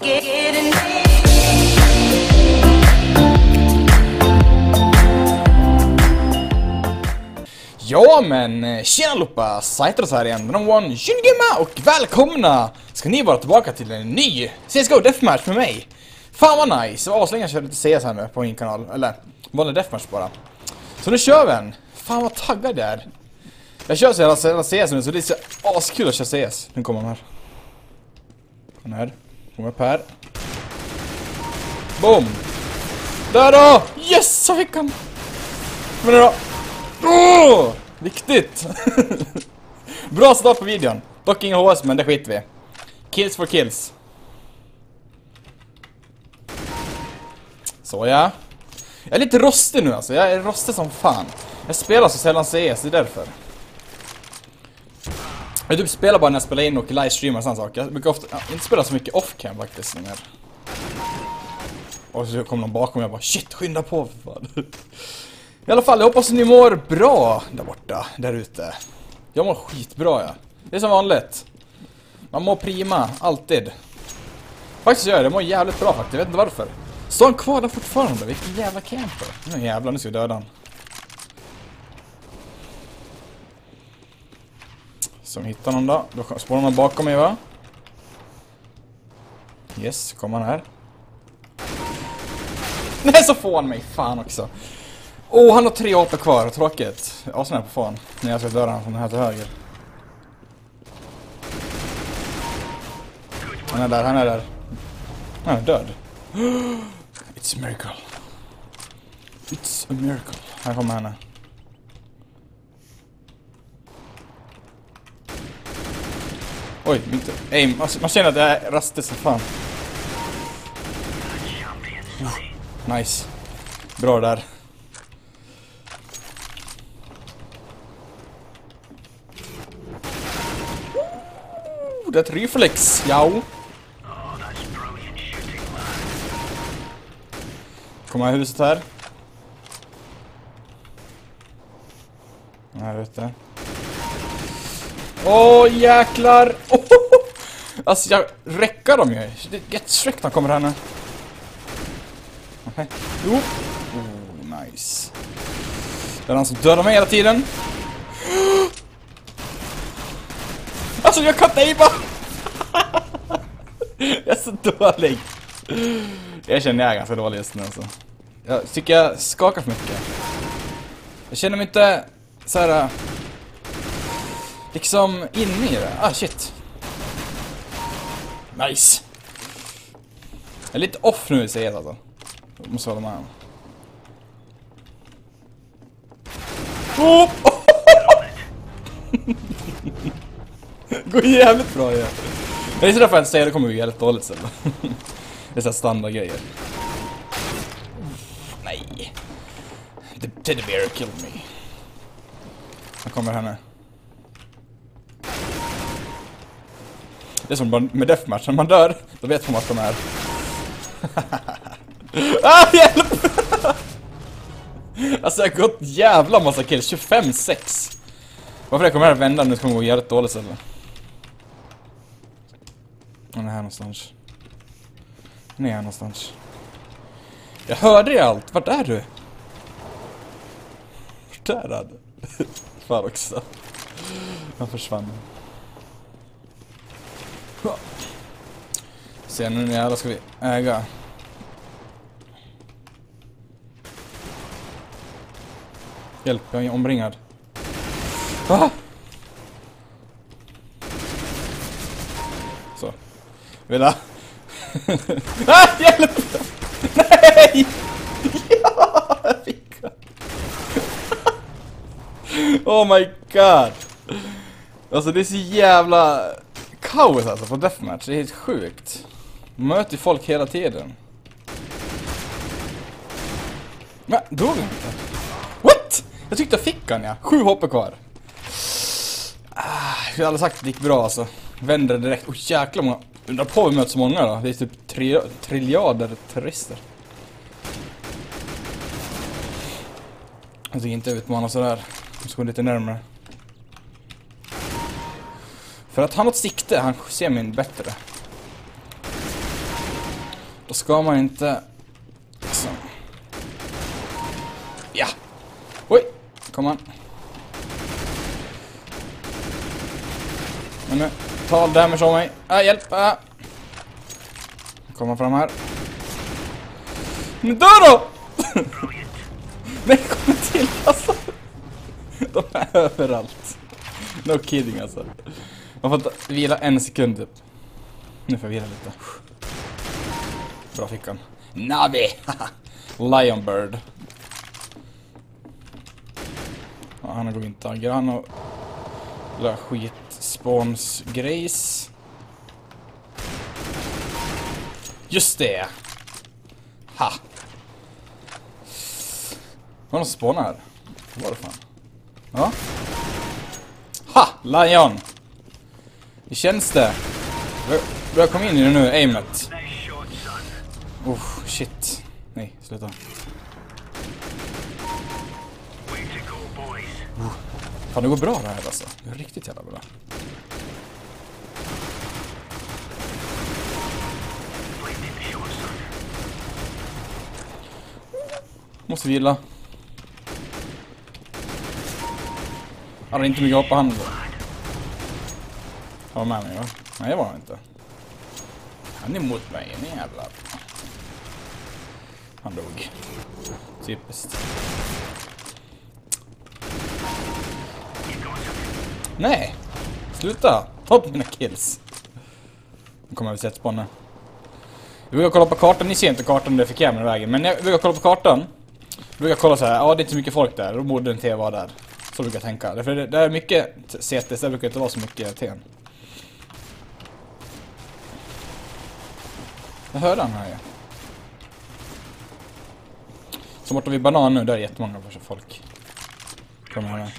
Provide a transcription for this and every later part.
Ja men, eh, tjena allihopa! Saitros här igen, den one Shinigema och välkomna ska ni vara tillbaka till en ny CSGO Deathmatch med mig. Fan vad nice, det var aslänge jag körde lite CS här nu på min kanal, eller vanlig Deathmatch bara. Så nu kör vi en. Fan vad taggad jag är. Jag kör så jävla CS nu så det är så askul att köra CS. Nu kommer han här. Kom här. Kom upp här. Boom! Där då! Yes! så fick han! Kom nu då! Åh! Viktigt! Bra start på videon. Dock inga HS men det skiter vi Kills for kills. Så ja. Jag är lite rostig nu alltså. Jag är rostig som fan. Jag spelar så sällan CS, det är därför. Jag typ spelar bara när jag spelar in och livestreamar och sådana saker. Jag brukar ofta, jag inte spela så mycket off-cam faktiskt. Mer. Och så kom någon bakom och jag bara shit, skynda på för fan. I alla fall, jag hoppas att ni mår bra där borta, där ute. Jag mår skitbra ja. Det är som vanligt. Man mår prima, alltid. Faktiskt gör jag det, jag mår jävligt bra faktiskt, jag vet inte varför. Står han kvar där fortfarande? Vilken jävla camper. Nu jävlar, nu ska vi döda honom. Så vi hittar någon då. Då spårar man bakom mig va? Yes, kommer han här. Nej, så får han mig! Fan också. Åh, oh, han har tre AP kvar. Tråkigt. Asnära på fan. När jag ska döda honom från här till höger. Han är där, han är där. Han är död. It's a miracle. It's a miracle. Här kommer han. Oj, inte. Aim. Alltså, man känner att det är rastigt som fan. Uh, nice. Bra där. det är ett reflex, ja. Kommer i huset här. Här ute. Åh oh, jäklar! Oh, alltså jag räcker dem ju. Get strict han kommer här nu. Okay. Jo. Oh, nice. Det är han som dödar mig hela tiden. Alltså jag kan inte jag är så dålig. Jag känner jag är ganska dålig just nu alltså. Jag tycker jag skakar för mycket. Jag känner mig inte så här liksom inne i det. Ah shit. Nice. Jag är lite off nu i CS alltså. Jag måste hålla med. Oh! går jävligt bra ju. ja. Det är så därför jag säger det kommer bli jävligt dåligt sen. det är såhär standardgrejer. Nej. The teddy bear killed me. Han kommer här nu. Det är som med deathmatch, när man dör, då vet man vart de är. ah, hjälp! alltså jag har gått jävla massa kills, 25-6. Varför jag kommer här och vända nu kommer gå jävligt dåligt eller? Han är här någonstans. Han är här någonstans. Jag hörde dig allt. Vart är du? Vart är han? Fan också. Han försvann. Se nu jävlar ska vi äga. Hjälp, jag är omringad. Ah! Vänta. ah, hjälp! Nej! Ja, Oh my god. Alltså det är så jävla kaos alltså på deathmatch. Det är helt sjukt. Man möter folk hela tiden. Men, dog han inte? What? Jag tyckte jag fick han ja. Sju hopp kvar. Ah, jag hade sagt att det gick bra alltså. Vänder direkt. Oh jäkla många Undrar på vi möter så många då. Det är typ tri triljarder terrorister. Jag tycker inte utmana sådär. Jag ska gå lite närmare. För att han har ett sikte, han ser min bättre. Då ska man inte... Så. Ja! Oj! Kom han. Men nu, ta damage av mig. Ah, hjälp! Äh. Ah. Komma fram här. Men dö då! Nej, kom till alltså. De är överallt. No kidding alltså. Man får vila en sekund typ. Nu får jag vila lite. Bra fickan. Navi! Lionbird. Ja, han har gått in taggar. Han har... La skit spawns grejs. Just det! Ha! Var någon spawnar här? Vad var det fan? Ja? Ha! Lion! Hur känns det? Bör- Börjar komma in i det nu, aimet. Oh, shit. Nej, sluta. Fan, det går bra det här alltså. Det är riktigt jävla bra. Måste vila. Han har inte mycket hopp på handen då. Han var med mig va? Nej det var han inte. Han är emot mig, den jävlar. Han dog. Typiskt. Nej! Sluta! Ta på mina kills. Nu kommer jag väl sätta nu. Jag brukar kolla på kartan, ni ser inte kartan där fick jag i vägen. Men jag brukar kolla på kartan. Jag brukar kolla så här, ja det är inte så mycket folk där, då borde en T vara där. Så brukar jag tänka. Därför det, det är mycket CTs, där brukar inte vara så mycket T. Jag hörde han här ju. Så borta vid banan nu, där är jättemånga folk. Kommer här.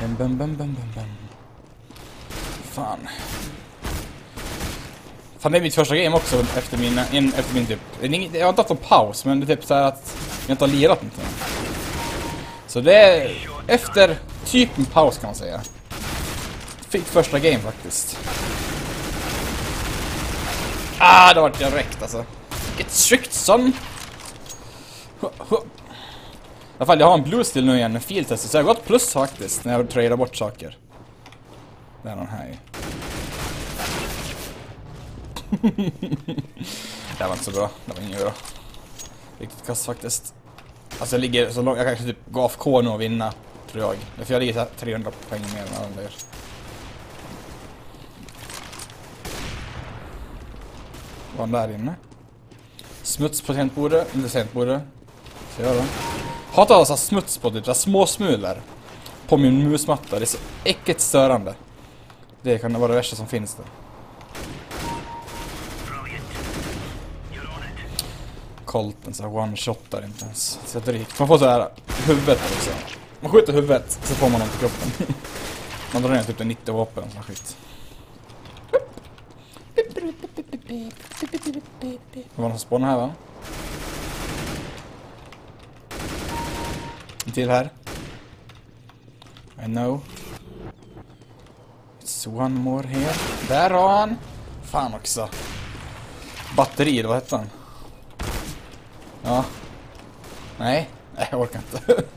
Bum, bum, bum, bum, bum, bum. Fan. Fan det är mitt första game också efter min, in, efter min typ, jag har inte haft någon paus men det är typ så här att jag inte har lirat någonting. Så det är efter typ en paus kan man säga. Fick första game faktiskt. Ah, det vart direkt alltså. Get strict son! I alla fall, jag har en blue steel nu igen, en field så jag har gått plus faktiskt när jag tradar bort saker. Det är någon här ju. det här var inte så bra, det var inget bra. Riktigt kass faktiskt. Alltså jag ligger så långt, jag kanske typ går AFK nu och vinna, tror jag. För jag ligger 300 poäng mer än alla andra. gör. Han där inne? Smuts på tangentbordet, eller tangentbordet. Ser jag då? Hatar alltså smuts på typ små smulor på min musmatta. Det är så äckligt störande. Det kan vara det värsta som finns där. Colten så one-shotar inte ens. Så det är. Man får så här huvudet också. Man skjuter huvudet så får man något i kroppen. Man drar ner typ en 90 vapen och sån skit. Det var någon som spawnade här va? En till här. I know. It's one more here. Där har han! Fan också. Batteri, vad hette han? Ja. Nej, nej jag orkar inte.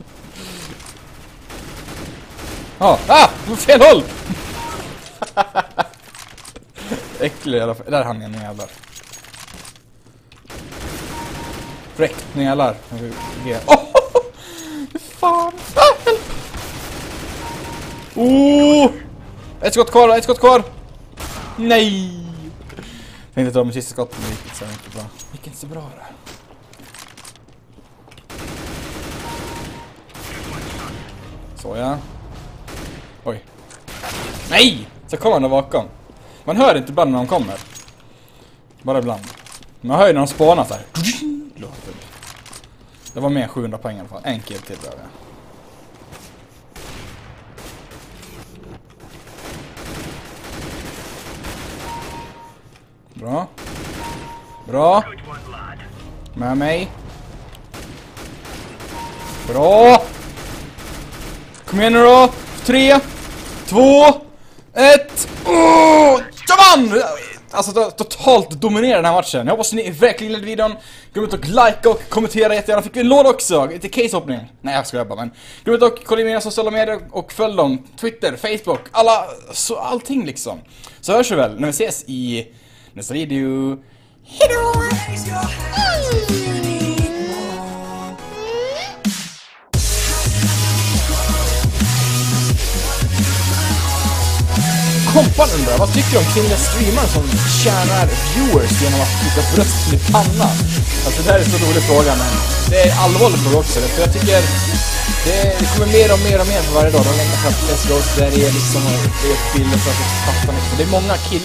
Ja, ah! Fel håll! Äcklig i alla fall. Där hann jag igen, nu jävlar. Fräckt, nu jävlar. Åh! Fy fan! Ah! Oh! Ett skott kvar, ett skott kvar! Nej! Tänkte dra med sista skottet, men det gick inte så inte bra. Det gick inte så bra det. Så ja. Oj. Nej! Så kommer han där bakom. Man hör inte ibland när de kommer. Bara ibland. Man hör ju när de spånar så här. Det. Var mer än 700 poäng i alla fall. En kill till behöver jag. Bra. Bra. Med mig. Bra! Kom igen nu då! Tre, två, ett... Oh! Come fan! Alltså totalt dominerar den här matchen. Jag hoppas ni verkligen gillade videon. Glöm inte att likea och kommentera jättegärna. Fick vi en låda också till casehoppning. Nej jag skojar bara men. Glöm inte att kolla in mina sociala medier och följ dem. Twitter, Facebook, alla, så allting liksom. Så hörs vi väl när vi ses i nästa video. Hejdå! Kompan undrar, vad tycker du om kvinnliga streamare som tjänar viewers genom att trycka brösten i pannan? Alltså det här är så rolig fråga men det är en allvarlig fråga också för jag tycker det, kommer mer och mer och mer för varje dag. De lägger fram Let's Go Sverige liksom och det är bilder för att fatta liksom. Det är många killar